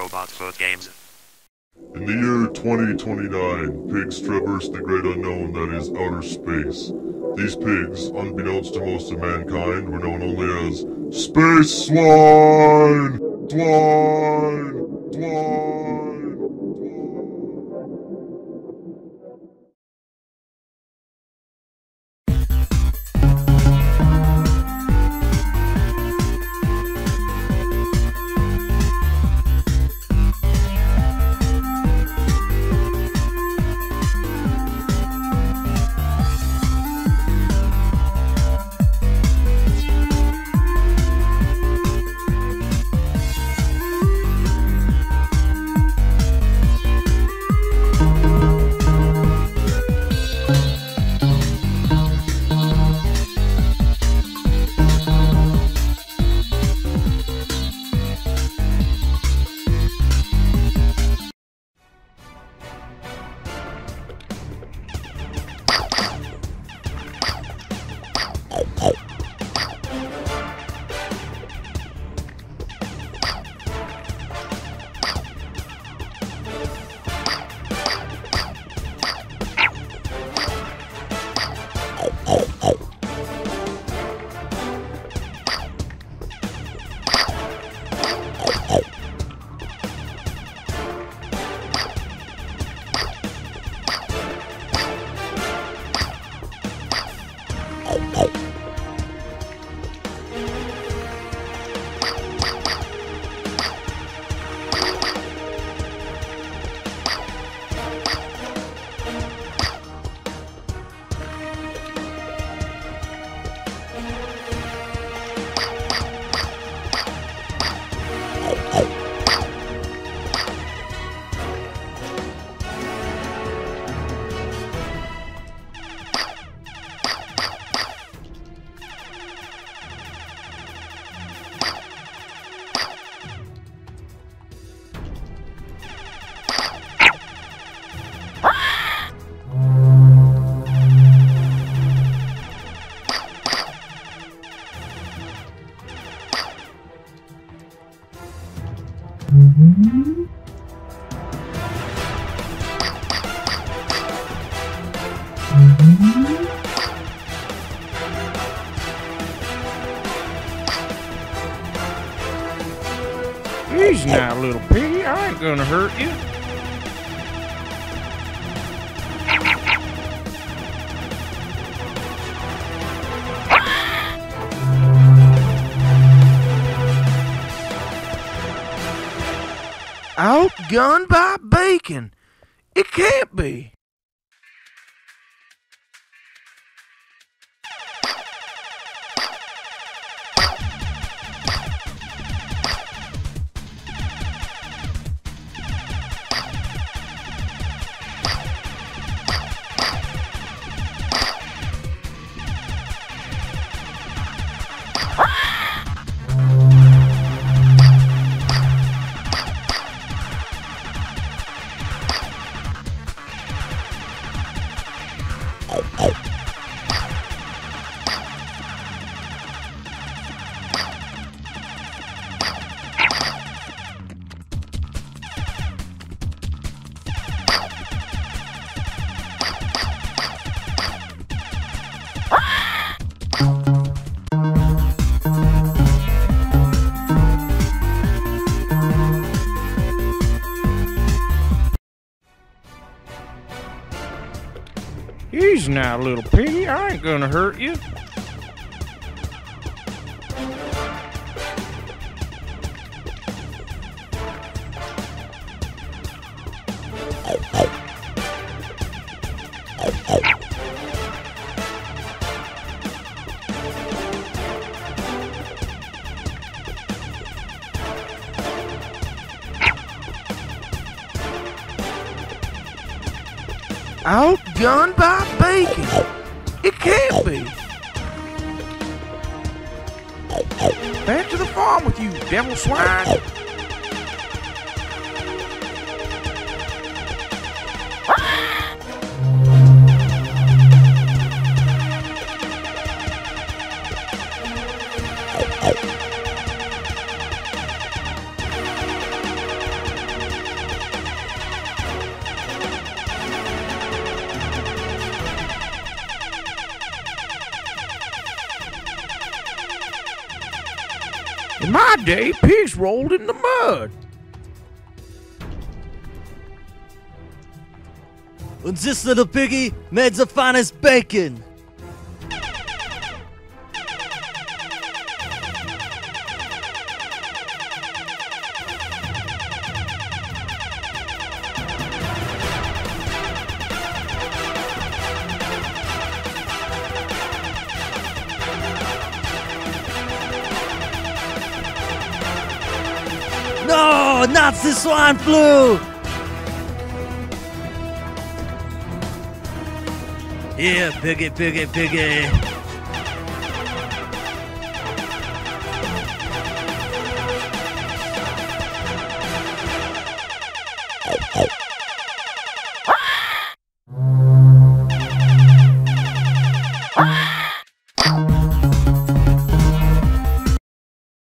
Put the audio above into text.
Robot Foot Games. In the year 2029, pigs traverse the great unknown that is outer space. These pigs, unbeknownst to most of mankind, were known only as Space Swine! Swine! Swine! Easy now, little piggy. I ain't gonna hurt you. Outgunned by bacon. It can't be. Easy now, little piggy. I ain't gonna hurt you. Outgunned by bacon. It can't be. Back to the farm with you, devil swine. My day, pigs rolled in the mud. And this little piggy made the finest bacon. Not the swine flu! Yeah, piggy, piggy, piggy.